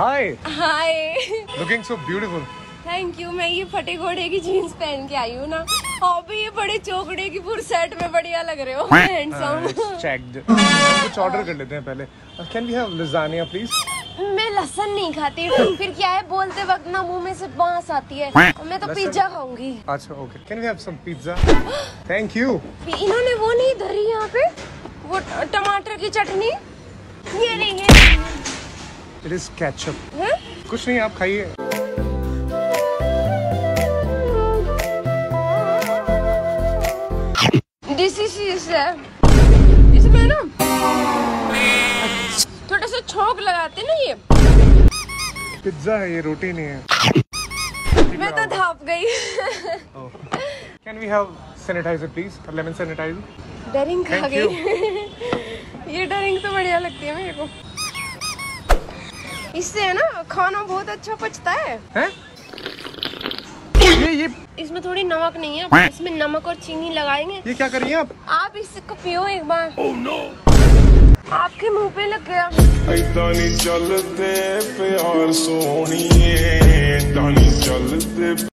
Hi hi looking so beautiful thank you मैं ये फटे घोड़े की जीन्स पहन के आई हूँ ना। और भी ये बड़े चौकड़े की पूरे सेट में बढ़िया लग रहे हो हैंडसम चेक्ड कुछ ऑर्डर कर लेते हैं पहले। Can we have lasagna please मैं लहसन नहीं खाती फिर क्या है? बोलते वक्त ना मुँह में से बाँस आती है। मैं तो पिज्जा खाऊँगी। अच्छा okay can we have some pizza thank you इन्होंने वो नहीं धरी यहाँ पे? वो टमाटर की चटनी? इट इज़ केचप हैं? कुछ नहीं आप खाइए। इसमें ना थोड़ा सा छोंक लगाते ना ये। पिज्जा है ये रोटी नहीं है। मैं तो धाप गई। Can we have sanitizer please lemon sanitizer during खा गई। ये डरिंग तो बढ़िया लगती है मेरे को। इससे है ना खाना बहुत अच्छा पचता है, है? ये ये। इसमें थोड़ी नमक नहीं है। इसमें नमक और चीनी लगाएँगे। ये क्या करिए आप? आप इसको पियो एक बार। Oh, no. आपके मुँह पे लग गया। चलते प्यार सोनी चलते